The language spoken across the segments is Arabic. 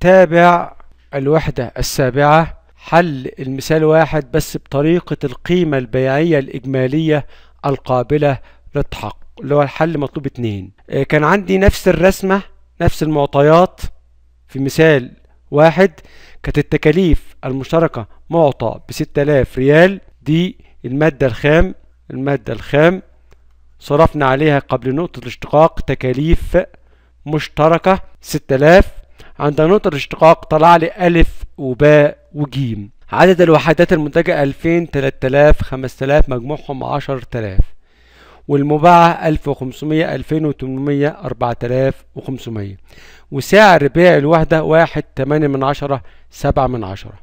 تابع الوحدة السابعة. حل المثال واحد بس بطريقة القيمة البيعية الإجمالية القابلة للتحقق اللي هو الحل مطلوب اتنين. آه، كان عندي نفس الرسمة نفس المعطيات. في مثال واحد كانت التكاليف المشتركة معطى بستة آلاف ريال. دي المادة الخام المادة الخام. صرفنا عليها قبل نقطة الاشتقاق تكاليف مشتركة ستة آلاف. عند نقطة الاشتقاق طلع لي ألف وباء وجيم. عدد الوحدات المنتجة ألفين تلات آلاف خمس آلاف مجموعهم عشر آلاف والمباعة ألف وخمسمية ألفين وتمنمية أربعة آلاف وخمسمية. وسعر بيع الوحدة واحد تمانية من عشرة سبعة من عشرة.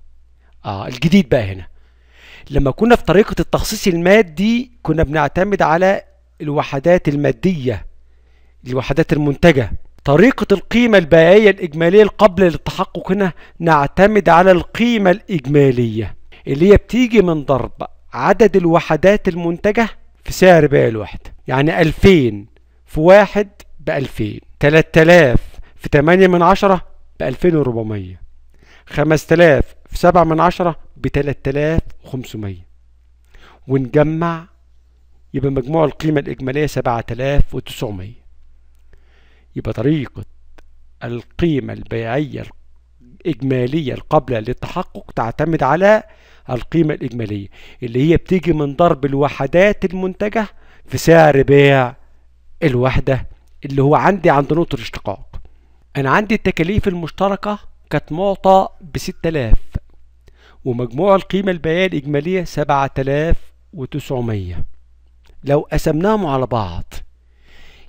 آه الجديد بقى هنا. لما كنا في طريقة التخصيص المادي كنا بنعتمد على الوحدات المادية الوحدات المنتجة. طريقة القيمة البيعية الإجمالية قبل للتحقق هنا نعتمد على القيمة الإجمالية اللي هي بتيجي من ضرب عدد الوحدات المنتجة في سعر بيع الوحدة. يعني 2000 في واحد ب 2000 3000 في 8 من عشرة ب 2400 5000 في 7 من عشرة ب 3500 ونجمع يبقى مجموع القيمة الإجمالية 7900 يبقى طريقة القيمة البيعية الإجمالية القابلة للتحقق تعتمد على القيمة الإجمالية اللي هي بتيجي من ضرب الوحدات المنتجة في سعر بيع الوحدة اللي هو عندي عند نقطة الاشتقاق. أنا عندي التكاليف المشتركة كانت معطى بستة آلاف ومجموع القيمة البيعية الإجمالية سبعة آلاف وتسعمية. لو قسمناهم على بعض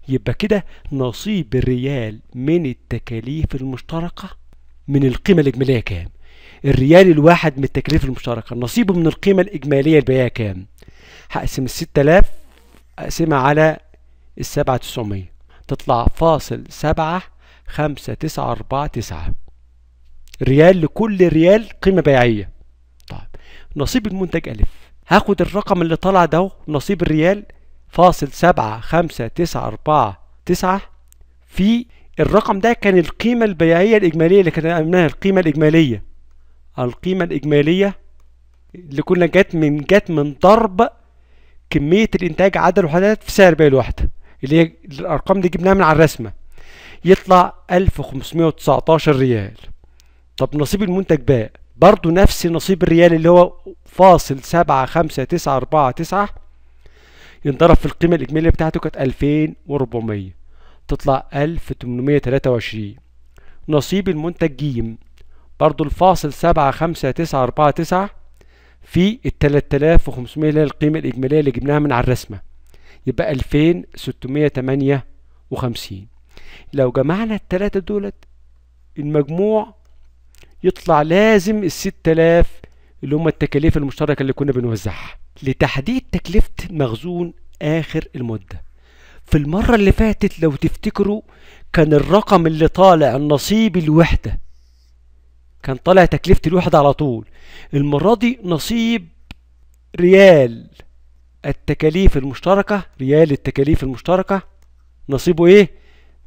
يبقى كده نصيب الريال من التكاليف المشتركة؟ من القيمة الإجمالية كام؟ الريال الواحد من التكاليف المشتركة نصيبه من القيمة الإجمالية البيعية كام؟ هقسم الستة آلاف أقسمها على السبعة تسعمية. تطلع فاصل سبعة خمسة تسعة أربعة تسعة. ريال لكل ريال قيمة بيعية. طيب نصيب المنتج ألف. هاخد الرقم اللي طلع ده نصيب الريال فاصل سبعة خمسة تسعة أربعة تسعة. في الرقم ده كان القيمة البيعية الإجمالية اللي كنا عملناها القيمة الإجمالية. القيمة الإجمالية اللي كنا جت من جت من ضرب كمية الإنتاج عدد الوحدات في سعر بيع الوحدة اللي هي الأرقام دي جبناها من على الرسمة. يطلع 1519 ريال. طب نصيب المنتج باء برضو نفس نصيب الريال اللي هو فاصل سبعة خمسة تسعة أربعة تسعة. ينضرب في القيمة الإجمالية بتاعته كانت 2400 تطلع 1823 نصيب المنتج جيم برضو الفاصل سبعة خمسة تسعة أربعة تسعة في ال 3500 اللي هي القيمة الإجمالية اللي جبناها من على الرسمة. يبقى 2658 لو جمعنا التلاتة دولت المجموع يطلع لازم ال 6000 اللي هم التكاليف المشتركة اللي كنا بنوزعها. لتحديد تكلفة مخزون آخر المدة. في المرة اللي فاتت لو تفتكروا كان الرقم اللي طالع نصيب الوحدة. كان طالع تكلفة الوحدة على طول. المرة دي نصيب ريال التكاليف المشتركة. ريال التكاليف المشتركة نصيبه إيه؟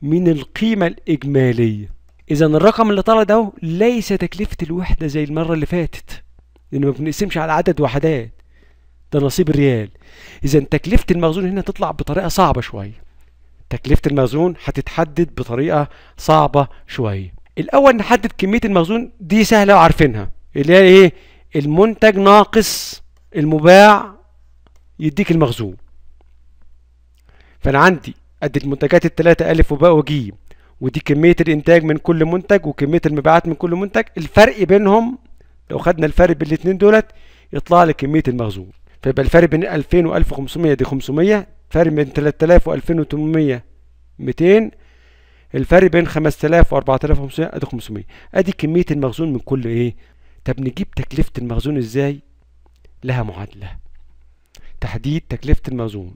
من القيمة الإجمالية. إذا الرقم اللي طالع ده ليس تكلفة الوحدة زي المرة اللي فاتت. لأن ما بنقسمش على عدد وحدات. ده نصيب الريال. إذا تكلفة المخزون هنا تطلع بطريقة صعبة شوية تكلفة المخزون هتتحدد بطريقة صعبة شوية الأول نحدد كمية المخزون دي سهلة وعارفينها. اللي هي إيه؟ المنتج ناقص المباع يديك المخزون. فأنا عندي قد المنتجات التلاتة ألف وباء وجيم ودي كمية الإنتاج من كل منتج وكمية المبيعات من كل منتج. الفرق بينهم لو خدنا الفرق بين الاتنين دولت يطلع لي كمية المخزون. فيبقى الفرق بين 2000 و 1500 دي 500 فرق بين 3000 و 2800 200 الفرق بين 5000 و 4500 ادي 500 أدي كمية المخزون من كل إيه؟ طب نجيب تكلفة المخزون إزاي؟ لها معادلة. تحديد تكلفة المخزون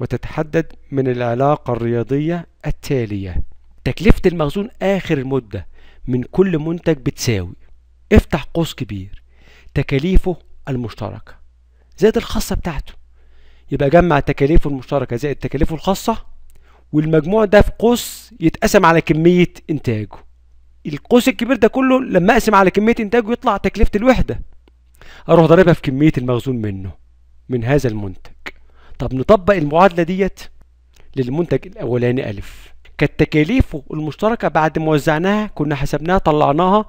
وتتحدد من العلاقة الرياضية التالية. تكلفة المخزون آخر المدة من كل منتج بتساوي. افتح قوس كبير. تكاليفه المشتركة. زائد الخاصة بتاعته. يبقى جمع تكاليفه المشتركة زائد تكاليفه الخاصة والمجموع ده في قوس يتقسم على كمية إنتاجه. القوس الكبير ده كله لما أقسم على كمية إنتاجه يطلع تكلفة الوحدة. أروح ضاربها في كمية المخزون منه من هذا المنتج. طب نطبق المعادلة ديت للمنتج الأولاني ألف. كانت تكاليفه المشتركة بعد ما وزعناها كنا حسبناها طلعناها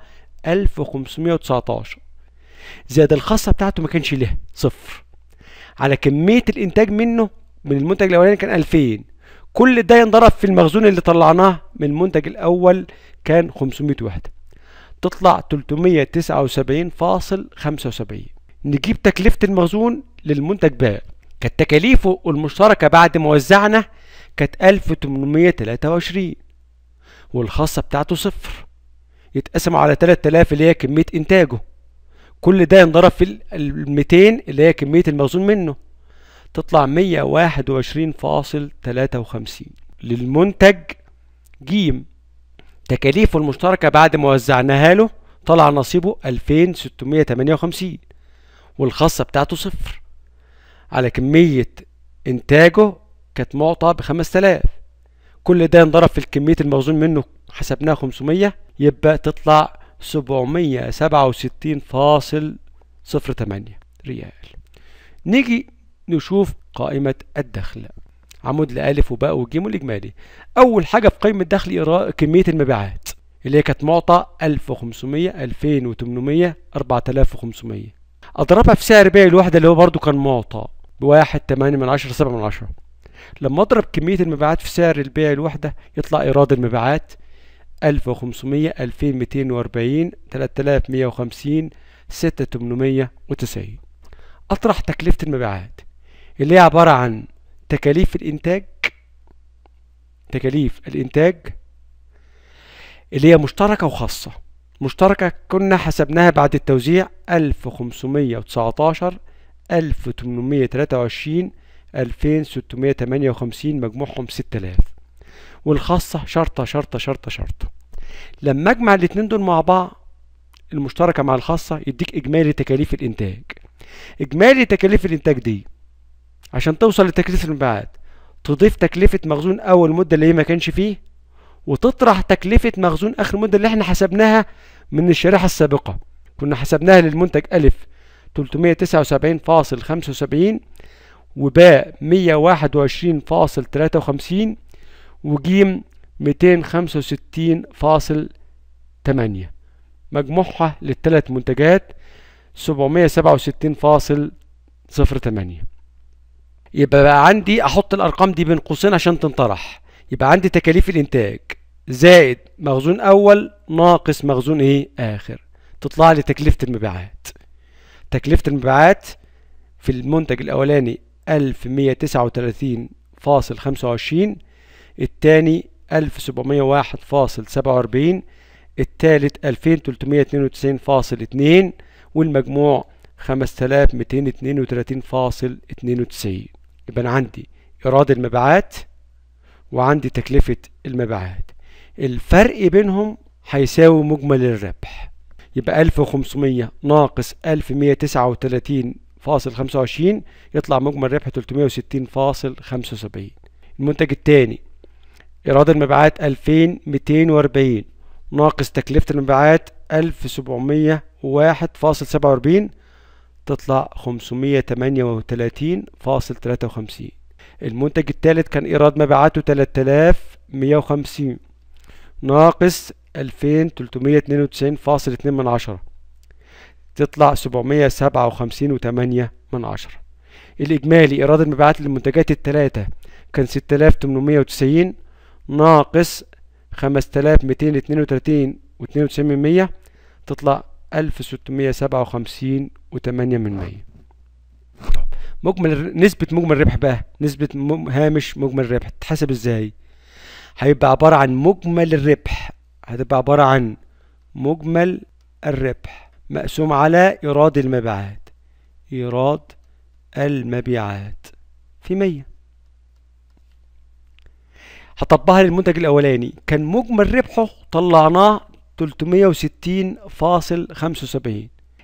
1519 زائد الخاصة بتاعته ما كانش لها صفر. على كمية الإنتاج منه من المنتج الأولاني كان 2000 كل ده ينضرب في المخزون اللي طلعناه من المنتج الأول كان 500 وحده تطلع 379.75 نجيب تكلفة المخزون للمنتج باء كانت تكاليفه المشتركة بعد ما وزعنا كانت 1823 والخاصة بتاعته صفر. يتقسم على 3000 اللي هي كمية إنتاجه. كل ده ينضرب في ال 200 اللي هي كمية المخزون منه. تطلع 121.53 للمنتج جيم. تكاليفه المشتركة بعد ما وزعناها له طلع نصيبه 2658 والخاصة بتاعته صفر. على كمية إنتاجه كانت معطى ب 5000 كل ده ينضرب في الكمية المخزون منه. حسبناها 500 يبقى تطلع 767.08 ريال. نيجي نشوف قائمة الدخل. عمود لألف وباء وجيم والإجمالي. أول حاجة في قائمة الدخل كمية المبيعات. اللي هي كانت معطى 1500 2800 4500 أضربها في سعر بيع الوحدة اللي هو برضو كان معطى. بواحد تمانية من عشرة سبعة من عشرة. لما أضرب كمية المبيعات في سعر البيع الوحدة يطلع إيراد المبيعات 1500 2240 3150 6890 أطرح تكلفة المبيعات. اللي هي عبارة عن تكاليف الإنتاج تكاليف الإنتاج اللي هي مشتركة وخاصة. مشتركة كنا حسبناها بعد التوزيع 1519 1823 2658 مجموعهم 6000 والخاصة شرطة شرطة شرطة شرطة. لما أجمع الاتنين دول مع بعض المشتركة مع الخاصة يديك إجمالي تكاليف الإنتاج. إجمالي تكاليف الإنتاج دي عشان توصل لتكلفة المبيعات تضيف تكلفة مخزون أول مدة اللي هي ما كانش فيه وتطرح تكلفة مخزون آخر مدة اللي إحنا حسبناها من الشريحة السابقة. كنا حسبناها للمنتج ألف 379.75 وباء 121.53 وجيم 265.8 مجموعها للثلاث منتجات 767.08 يبقى بقى عندي أحط الأرقام دي بين قوسين عشان تنطرح. يبقى عندي تكاليف الإنتاج. زائد مخزون أول ناقص مخزون إيه؟ آخر. تطلع لي تكلفة المبيعات. تكلفة المبيعات في المنتج الأولاني 1139.25 الثاني 1701.47 الثالث 2392.2 والمجموع 5232.92 يبقى أنا عندي إيراد المبيعات وعندي تكلفة المبيعات. الفرق بينهم هيساوي مجمل الربح. يبقى 1500 ناقص 1139.25 يطلع مجمل ربح 360.75 المنتج الثاني إيراد المبيعات 2240 ناقص تكلفة المبيعات 1701.47 تطلع 538.53 المنتج الثالث كان إيراد مبيعاته 3150 ناقص 2392.2 من عشرة. تطلع 757.8 من عشرة. الإجمالي إيراد المبيعات للمنتجات الثلاثة كان 6890 ناقص 5232 و92 من 100 تطلع 1657 و8 من 100 مجمل نسبة مجمل الربح بقى نسبة هامش مجمل الربح تتحسب إزاي؟ هيبقى عبارة عن مجمل الربح هتبقى عبارة عن مجمل الربح مقسوم على إيراد المبيعات إيراد المبيعات في مية. هطبقها للمنتج الأولاني. كان مجمل ربحه طلعناه 360.75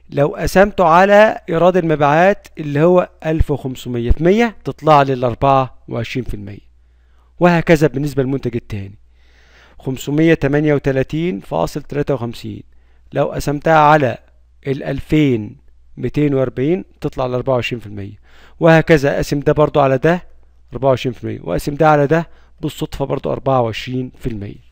لو قسمته على إيراد المبيعات اللي هو 1500 في 100 تطلع ال 24% وهكذا بالنسبة للمنتج التاني. 538.53 لو قسمتها على ال 2240 تطلع ل 24% وهكذا اقسم ده برضو على ده 24% واقسم ده على ده بالصدفة برضو 24%